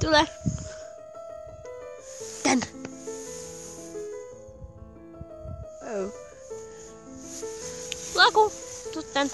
Tule. Tän. Oh. Laku, tuu tän.